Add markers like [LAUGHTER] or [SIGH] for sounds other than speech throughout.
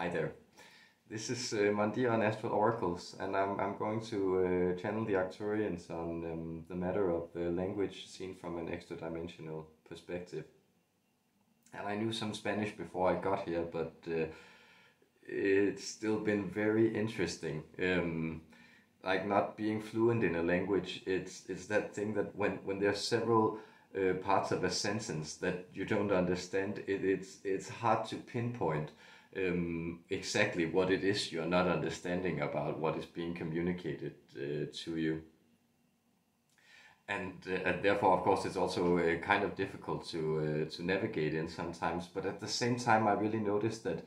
Hi there. This is uh, Mundaeon Astral Oracles, and I'm, I'm going to uh, channel the Arcturians on um, the matter of uh, language seen from an extra dimensional perspective. And I knew some Spanish before I got here, but uh, it's still been very interesting. Um, like not being fluent in a language, it's it's that thing that when when there are several uh, parts of a sentence that you don't understand, it, it's it's hard to pinpoint um, exactly what it is you're not understanding about what is being communicated uh, to you. And, uh, and, therefore, of course, it's also uh, kind of difficult to uh, to navigate in sometimes. But at the same time, I really noticed that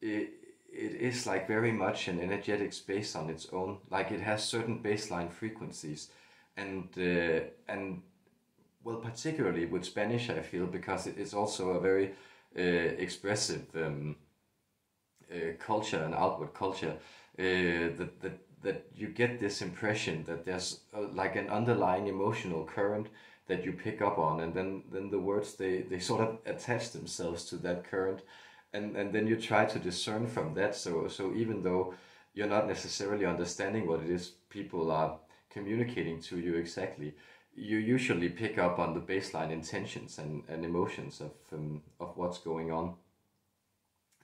it, it is like very much an energetic space on its own. Like it has certain baseline frequencies, and uh, and well, particularly with Spanish, I feel because it is also a very uh, expressive. Um, culture and outward culture uh, that, that that you get this impression that there's uh, like an underlying emotional current that you pick up on and then then the words they they sort of attach themselves to that current and and then you try to discern from that. So so even though you're not necessarily understanding what it is people are communicating to you exactly you usually pick up on the baseline intentions and, and emotions of um, of what's going on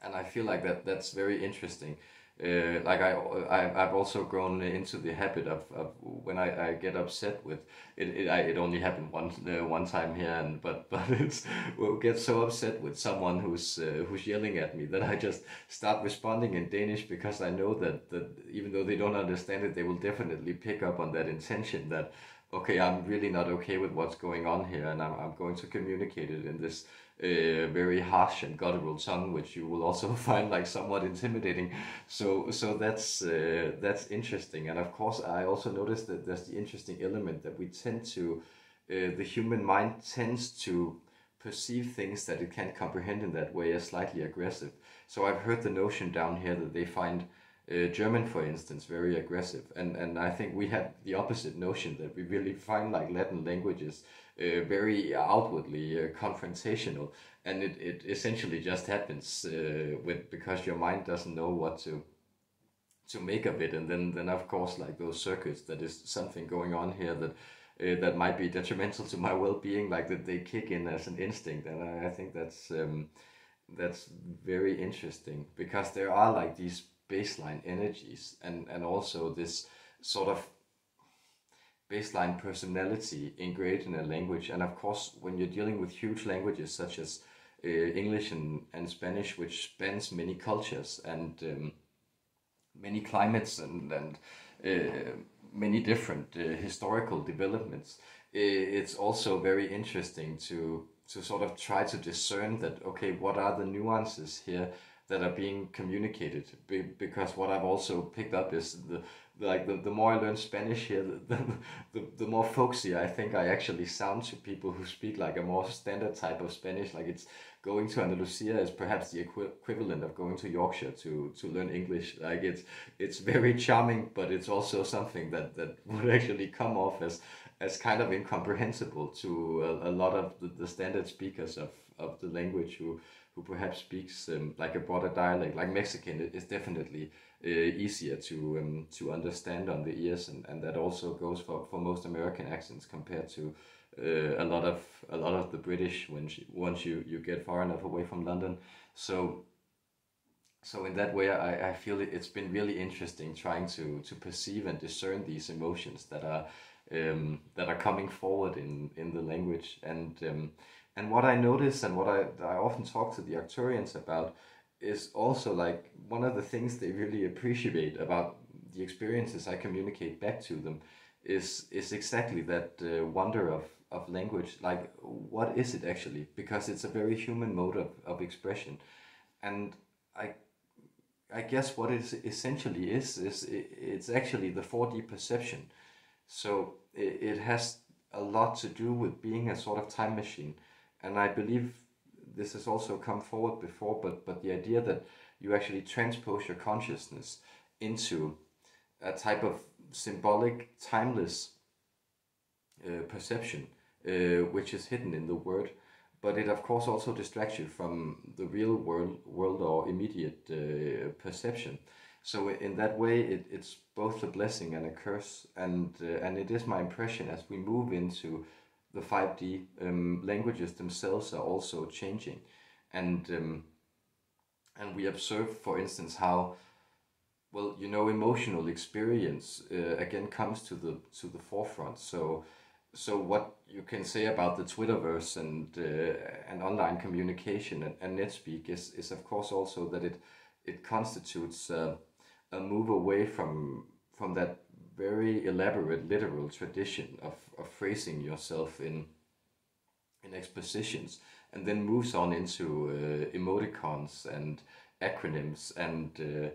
and I feel like that that's very interesting. Uh, like I, I I've also grown into the habit of, of when I, I get upset with it it, I, it only happened one uh, one time here and but [LAUGHS] but it's will get so upset with someone who's uh, who's yelling at me that I just start responding in Danish because I know that that even though they don't understand it they will definitely pick up on that intention that okay I'm really not okay with what's going on here and I'm, I'm going to communicate it in this uh, very harsh and guttural tongue, which you will also [LAUGHS] find like somewhat intimidating. So so that's uh, that's interesting, and of course I also noticed that there's the interesting element that we tend to uh, the human mind tends to perceive things that it can't comprehend in that way as slightly aggressive. So I've heard the notion down here that they find uh, German, for instance, very aggressive, and and I think we have the opposite notion that we really find like Latin languages uh, very outwardly uh, confrontational, and it, it essentially just happens uh, with because your mind doesn't know what to to make of it, and then then of course like those circuits, that is something going on here that. Uh, that might be detrimental to my well-being, like that they kick in as an instinct, and I, I think that's um, that's very interesting because there are like these baseline energies and and also this sort of baseline personality ingrained in a language. And of course when you're dealing with huge languages such as uh, english and, and spanish which spans many cultures and um, many climates and, and uh, many different uh, historical developments it's also very interesting to to sort of try to discern that okay what are the nuances here that are being communicated. Be, because what I've also picked up is the like the, the more I learn Spanish here the, the, the more folksy I think I actually sound to people who speak like a more standard type of Spanish. Like it's going to Andalusia is perhaps the equi- equivalent of going to Yorkshire to to learn English. Like it's it's very charming but it's also something that that [LAUGHS] would actually come off as as kind of incomprehensible to a, a lot of the, the standard speakers of of the language who who perhaps speaks um, like a broader dialect, like Mexican, is definitely uh, easier to um, to understand on the ears, and, and that also goes for, for most American accents compared to uh, a lot of a lot of the British when she, once you, you get far enough away from London. So so in that way, I, I feel it, it's been really interesting trying to to perceive and discern these emotions that are um, that are coming forward in in the language. And. Um, and what I notice and what I, I often talk to the Arcturians about is also like one of the things they really appreciate about the experiences I communicate back to them is is exactly that uh, wonder of, of language. Like what is it actually? Because it's a very human mode of, of expression. And I I guess what it essentially is is it, it's actually the 4D perception so it, it has a lot to do with being a sort of time machine and I believe this has also come forward before, but but the idea that you actually transpose your consciousness into a type of symbolic, timeless uh, perception, uh, which is hidden in the word, but it of course also distracts you from the real world, world or immediate uh, perception. So in that way, it, it's both a blessing and a curse, and uh, and it is my impression as we move into the five D um, languages themselves are also changing, and um, and we observe, for instance, how well you know emotional experience uh, again comes to the to the forefront. So so what you can say about the Twitterverse and uh, and online communication and, and NetSpeak is is of course also that it it constitutes uh, a move away from from that very elaborate literal tradition of, of phrasing yourself in in expositions and then moves on into uh, emoticons and acronyms and uh,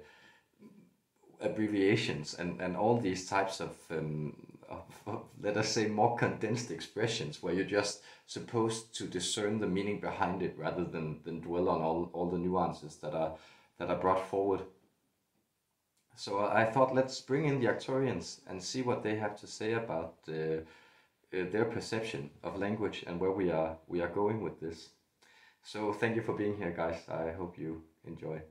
abbreviations and, and all these types of um, of, let us say, more condensed expressions where you're just supposed to discern the meaning behind it rather than, than dwell on all, all the nuances that are, that are brought forward. So I thought let's bring in the Arcturians and see what they have to say about uh, uh, their perception of language and where we are we are going with this. So thank you for being here, guys. I hope you enjoy.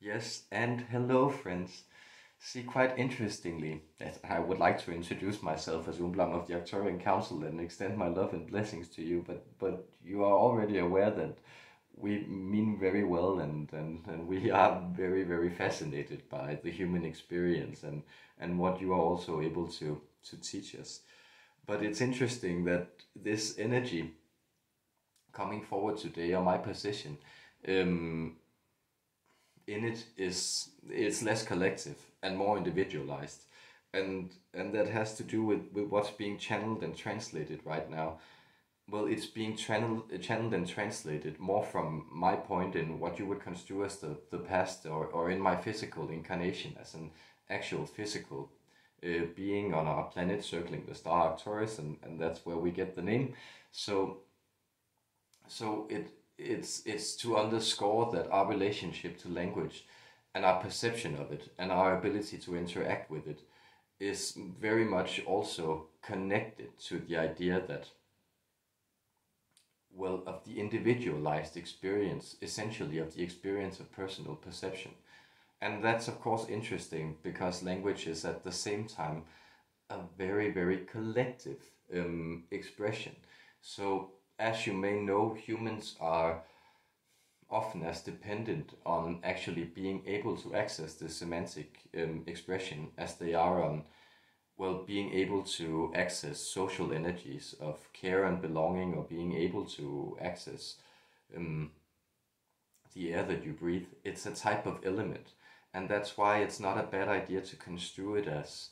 Yes, and hello, friends. See, quite interestingly, I would like to introduce myself as Umblam of the Arcturian Council and extend my love and blessings to you, but, but you are already aware that we mean very well and, and, and we are very, very fascinated by the human experience and, and what you are also able to, to teach us. But it's interesting that this energy coming forward today, or my position, um, in it is it's less collective and more individualized. And and that has to do with, with what's being channeled and translated right now. Well it's being channeled channeled and translated more from my point in what you would construe as the, the past or, or in my physical incarnation as an actual physical uh, being on our planet circling the star Arcturus and, and that's where we get the name. So so it it's it's to underscore that our relationship to language and our perception of it and our ability to interact with it is very much also connected to the idea that well of the individualized experience essentially of the experience of personal perception. And that's of course interesting because language is at the same time a very very collective um, expression. So as you may know, humans are often as dependent on actually being able to access the semantic um, expression as they are on well being able to access social energies of care and belonging or being able to access um, the air that you breathe. It's a type of element. And that's why it's not a bad idea to construe it as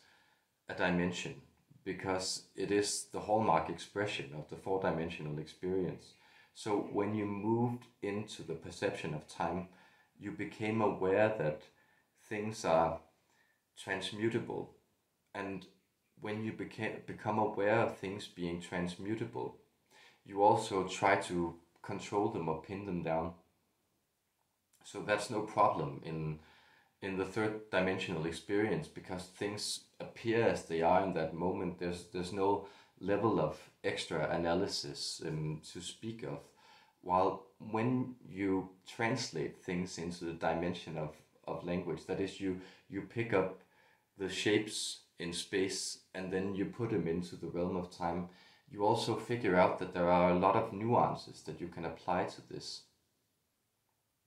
a dimension because it is the hallmark expression of the four dimensional experience. So when you moved into the perception of time, you became aware that things are transmutable. And when you became, become aware of things being transmutable, you also try to control them or pin them down. So that's no problem in in the third dimensional experience because things appear as they are in that moment. There's there's no level of extra analysis um, to speak of. While when you translate things into the dimension of, of language, that is, you you pick up the shapes in space and then you put them into the realm of time. You also figure out that there are a lot of nuances that you can apply to this.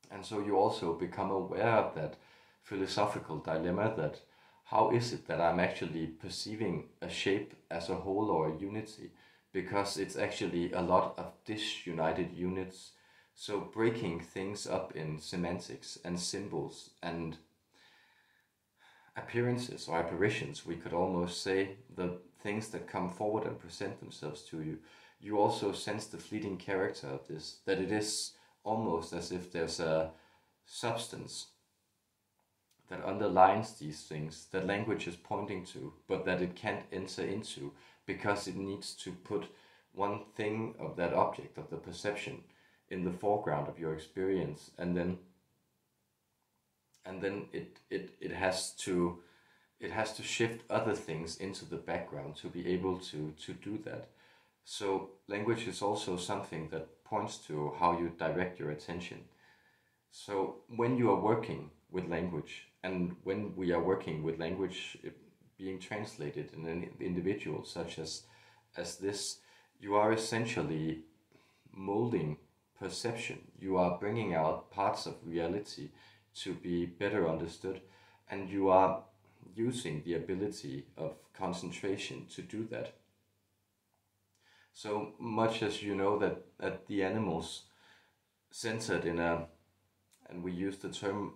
And so you also become aware of that philosophical dilemma that how is it that I'm actually perceiving a shape as a whole or a unity because it's actually a lot of disunited units so breaking things up in semantics and symbols and appearances or apparitions. We could almost say the things that come forward and present themselves to you. You also sense the fleeting character of this, that it is almost as if there's a substance that underlines these things that language is pointing to, but that it can't enter into because it needs to put one thing of that object, of the perception, in the foreground of your experience, and then and then it, it, it has to it has to shift other things into the background to be able to to do that. So language is also something that points to how you direct your attention. So when you are working with language and when we are working with language being translated in an individual such as as this, you are essentially molding perception. You are bringing out parts of reality to be better understood, and you are using the ability of concentration to do that. So much as you know that, that the animals centered in a, and we use the term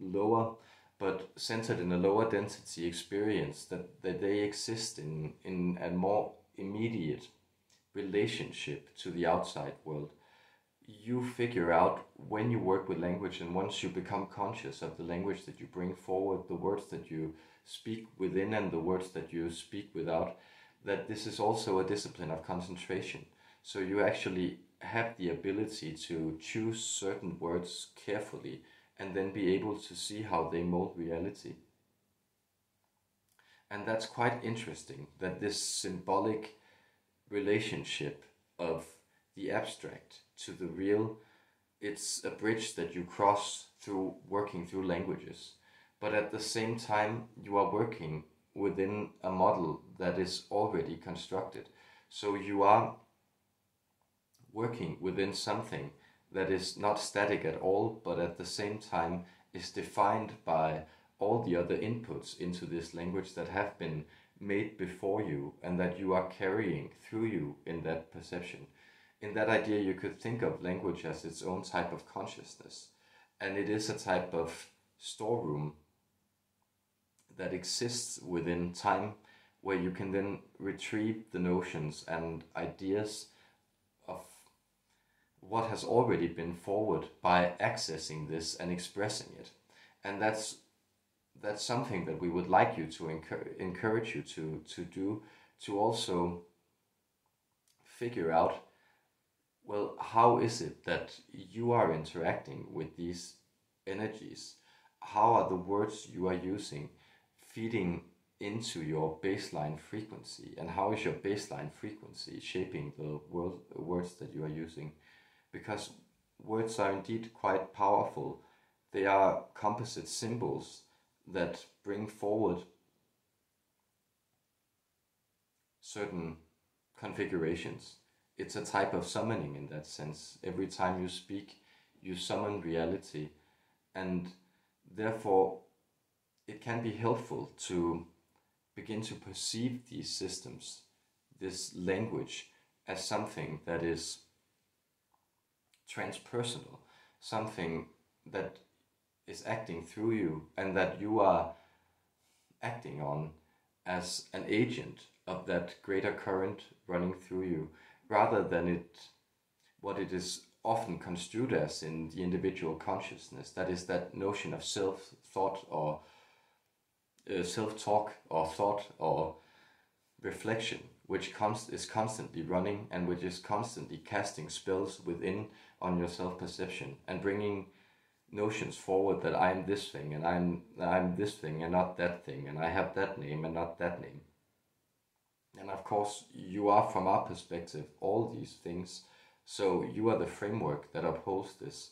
lower, but centered in a lower density experience, that, that they exist in, in a more immediate relationship to the outside world. You figure out when you work with language and once you become conscious of the language that you bring forward, the words that you speak within and the words that you speak without, that this is also a discipline of concentration. So you actually have the ability to choose certain words carefully and then be able to see how they mold reality. And that's quite interesting that this symbolic relationship of the abstract to the real, it's a bridge that you cross through working through languages. But at the same time, you are working within a model that is already constructed. So you are working within something that is not static at all, but at the same time is defined by all the other inputs into this language that have been made before you and that you are carrying through you in that perception. In that idea, you could think of language as its own type of consciousness, and it is a type of storeroom that exists within time where you can then retrieve the notions and ideas what has already been forward by accessing this and expressing it. And that's that's something that we would like you to encourage, encourage you to, to do, to also figure out, well, how is it that you are interacting with these energies? How are the words you are using feeding into your baseline frequency? And how is your baseline frequency shaping the word, words that you are using? Because words are indeed quite powerful. They are composite symbols that bring forward certain configurations. It's a type of summoning in that sense. Every time you speak, you summon reality, and therefore, it can be helpful to begin to perceive these systems, this language, as something that is transpersonal, something that is acting through you and that you are acting on as an agent of that greater current running through you rather than it what it is often construed as in the individual consciousness that is that notion of self thought or uh, self talk or thought or reflection which const- is constantly running and which is constantly casting spells within on your self perception and bringing notions forward that I'm this thing and I'm I'm this thing and not that thing and I have that name and not that name. And of course, you are from our perspective all these things. So you are the framework that upholds this.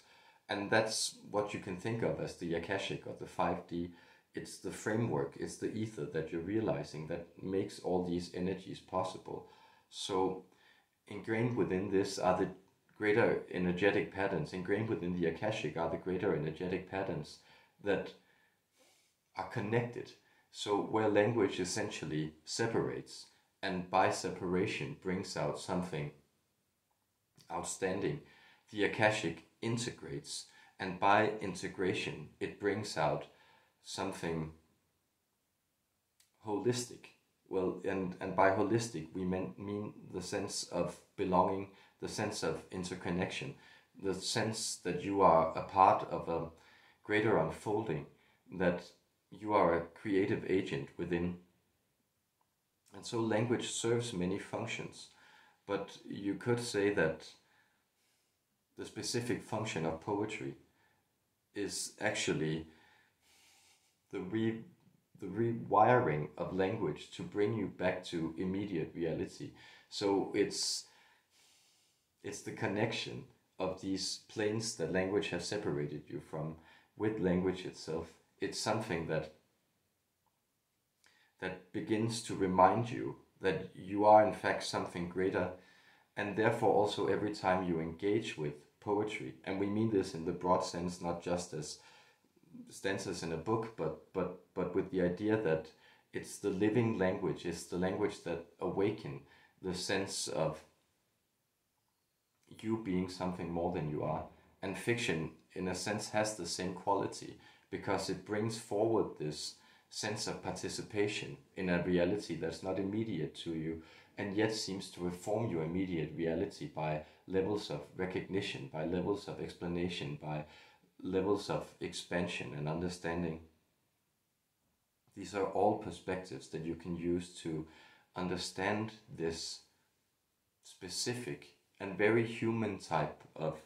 And that's what you can think of as the Akashic or the 5D. It's the framework, it's the ether that you're realizing that makes all these energies possible. So ingrained within this are the greater energetic patterns ingrained within the Akashic are the greater energetic patterns that are connected. So, where language essentially separates, and by separation brings out something outstanding, the Akashic integrates, and by integration, it brings out something holistic, well, and, and by holistic, we mean, mean the sense of belonging, the sense of interconnection, the sense that you are a part of a greater unfolding, that you are a creative agent within. And so language serves many functions, but you could say that the specific function of poetry is actually the re the rewiring of language to bring you back to immediate reality. So it's it's the connection of these planes that language has separated you from with language itself. It's something that that begins to remind you that you are in fact something greater and therefore also every time you engage with poetry and we mean this in the broad sense not just as stanzas in a book but but but with the idea that it's the living language it's the language that awaken the sense of you being something more than you are. And fiction in a sense has the same quality because it brings forward this sense of participation in a reality that's not immediate to you and yet seems to reform your immediate reality by levels of recognition, by levels of explanation, by levels of expansion and understanding. These are all perspectives that you can use to understand this specific and very human type of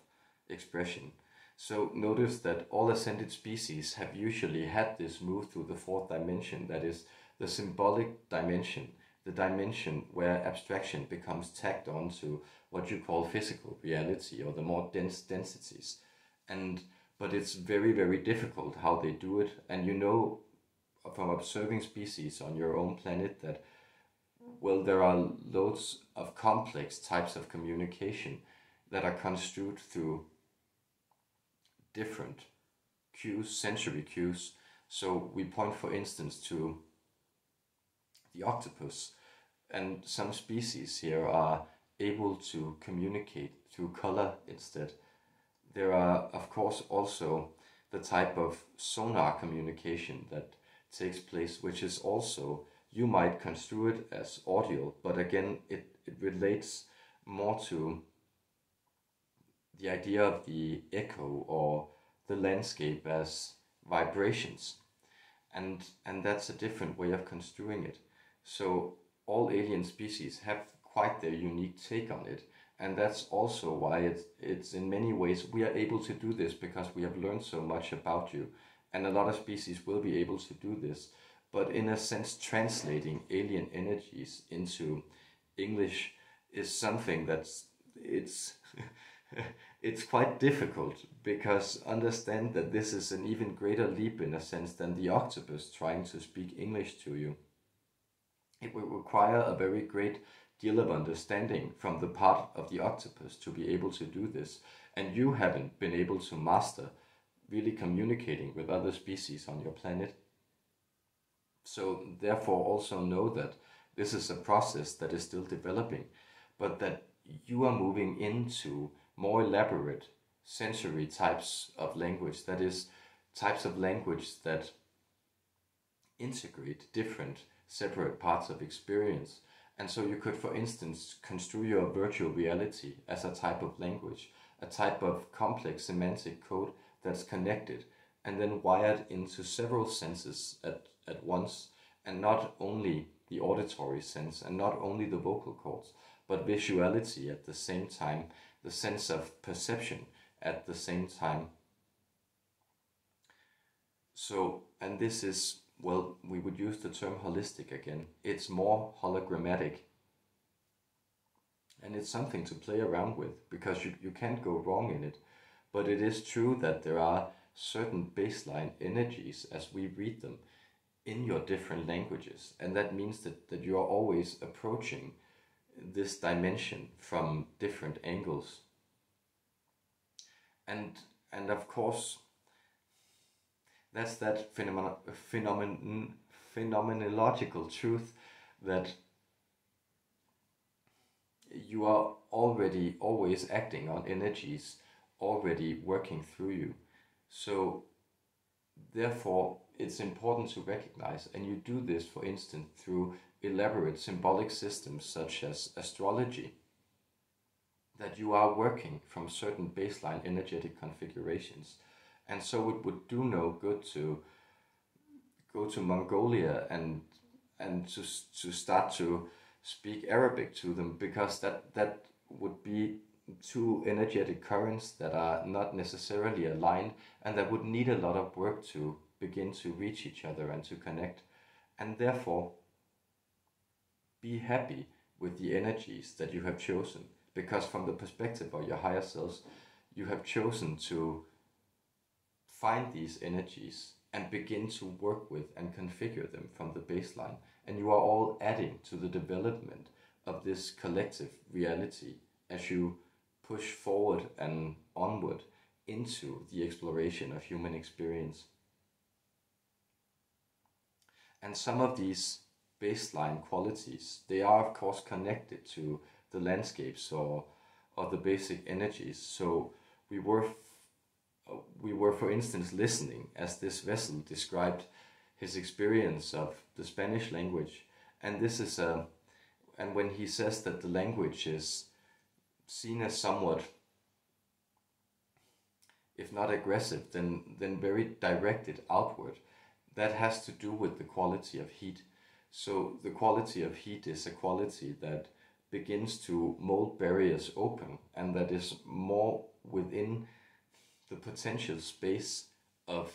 expression. So notice that all ascended species have usually had this move through the fourth dimension, that is the symbolic dimension, the dimension where abstraction becomes tacked onto what you call physical reality or the more dense densities. And but it's very, very difficult how they do it. And you know from observing species on your own planet that well there are loads of complex types of communication that are construed through different cues, sensory cues. So we point, for instance, to the octopus, and some species here are able to communicate through color instead. There are, of course, also the type of sonar communication that takes place, which is also, you might construe it as audio, but again, it, it relates more to the idea of the echo or the landscape as vibrations. And, and that's a different way of construing it. So all alien species have quite their unique take on it. And that's also why it's, it's in many ways we are able to do this because we have learned so much about you. And a lot of species will be able to do this. But in a sense, translating alien energies into English is something that's it's [LAUGHS] it's quite difficult because understand that this is an even greater leap in a sense than the octopus trying to speak English to you. It will require a very great deal of understanding from the part of the octopus to be able to do this, and you haven't been able to master really communicating with other species on your planet. So, therefore, also know that this is a process that is still developing, but that you are moving into more elaborate sensory types of language, that is, types of language that integrate different separate parts of experience. And so you could, for instance, construe your virtual reality as a type of language, a type of complex semantic code that's connected and then wired into several senses at, at once, and not only the auditory sense and not only the vocal cords, but visuality at the same time, the sense of perception at the same time. So, and this is, well, we would use the term holistic again. It's more hologrammatic. And it's something to play around with because you, you can't go wrong in it. But it is true that there are certain baseline energies as we read them in your different languages. And that means that, that you are always approaching this dimension from different angles. And and of course that's that phenomenon, phenomenon phenomenological truth that you are already always acting on energies already working through you. So therefore it's important to recognize and you do this for instance through elaborate symbolic systems such as astrology, that you are working from certain baseline energetic configurations. And so it would do no good to go to Mongolia and and to to start to speak Arabic to them because that that would be two energetic currents that are not necessarily aligned and that would need a lot of work to begin to reach each other and to connect and therefore be happy with the energies that you have chosen. Because from the perspective of your higher selves you have chosen to find these energies and begin to work with and configure them from the baseline and you are all adding to the development of this collective reality as you push forward and onward into the exploration of human experience. And some of these baseline qualities, they are of course connected to the landscapes or, or the basic energies. So we were, we were for instance listening as this vessel described his experience of the Spanish language. And this is a, and when he says that the language is seen as somewhat, if not aggressive, then, then very directed outward, that has to do with the quality of heat. So the quality of heat is a quality that begins to mold barriers open and that is more within the potential space of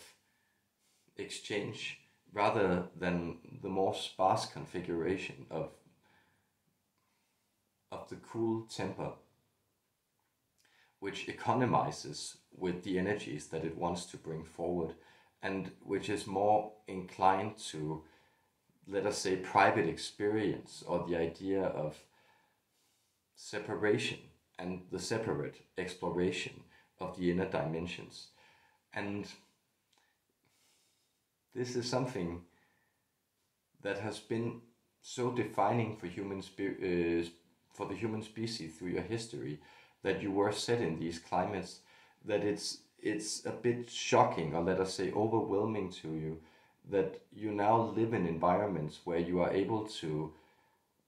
exchange rather than the more sparse configuration of of the cool temper which economizes with the energies that it wants to bring forward and which is more inclined to let us say private experience or the idea of separation and the separate exploration of the inner dimensions. And this is something that has been so defining for human uh, for the human species through your history that you were set in these climates that it's it's a bit shocking or let us say overwhelming to you that you now live in environments where you are able to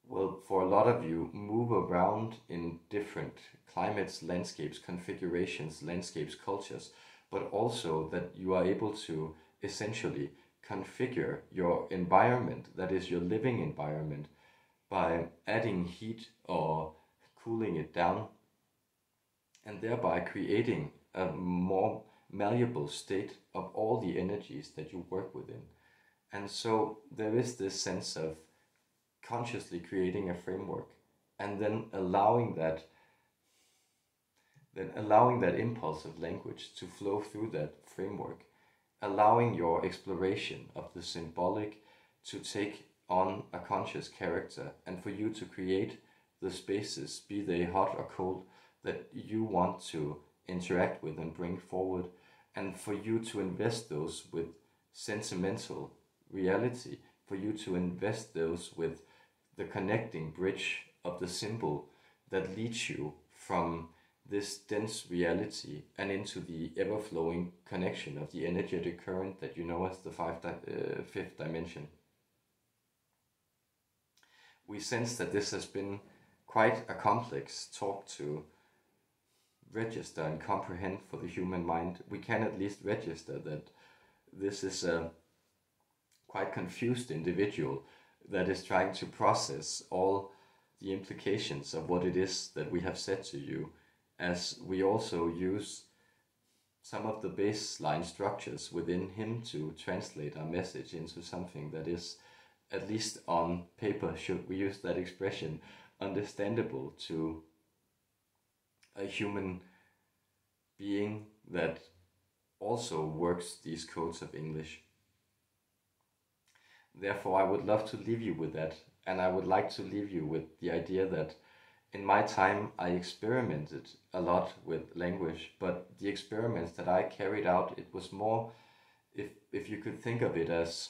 well for a lot of you move around in different climates landscapes configurations landscapes cultures but also that you are able to essentially configure your environment, that is your living environment, by adding heat or cooling it down, and thereby creating a more malleable state of all the energies that you work within. And so there is this sense of consciously creating a framework and then allowing that then allowing that impulse of language to flow through that framework allowing your exploration of the symbolic to take on a conscious character and for you to create the spaces, be they hot or cold, that you want to interact with and bring forward, and for you to invest those with sentimental reality, for you to invest those with the connecting bridge of the symbol that leads you from this dense reality and into the ever flowing connection of the energetic current that you know as the five di uh, fifth dimension. We sense that this has been quite a complex talk to register and comprehend for the human mind. We can at least register that this is a quite confused individual that is trying to process all the implications of what it is that we have said to you as we also use some of the baseline structures within him to translate our message into something that is, at least on paper, should we use that expression, understandable to a human being that also works these codes of English. Therefore, I would love to leave you with that, and I would like to leave you with the idea that in my time, I experimented a lot with language, but the experiments that I carried out, it was more, if, if you could think of it as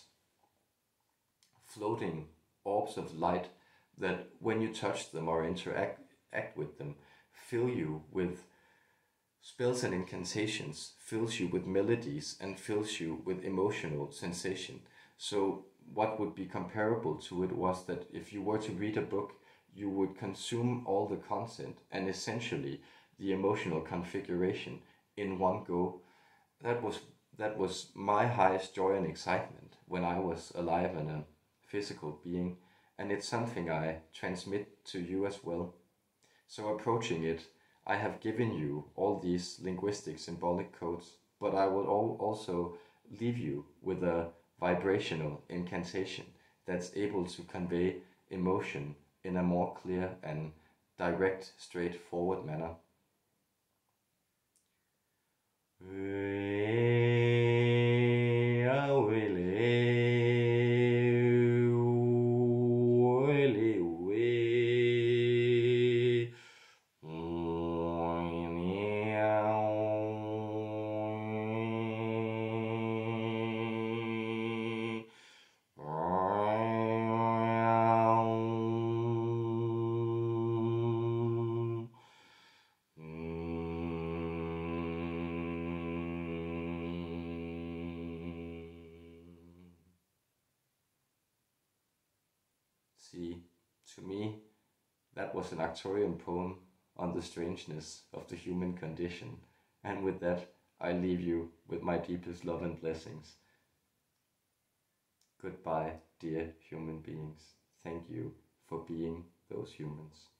floating orbs of light that when you touch them or interact act with them, fill you with spells and incantations, fills you with melodies and fills you with emotional sensation. So, what would be comparable to it was that if you were to read a book, you would consume all the content and essentially the emotional configuration in one go. That was that was my highest joy and excitement when I was alive and a physical being, and it's something I transmit to you as well. So approaching it, I have given you all these linguistic symbolic codes, but I will also leave you with a vibrational incantation that's able to convey emotion in a more clear and direct, straightforward manner. Was an Arcturian poem on the strangeness of the human condition. And with that, I leave you with my deepest love and blessings. Goodbye, dear human beings. Thank you for being those humans.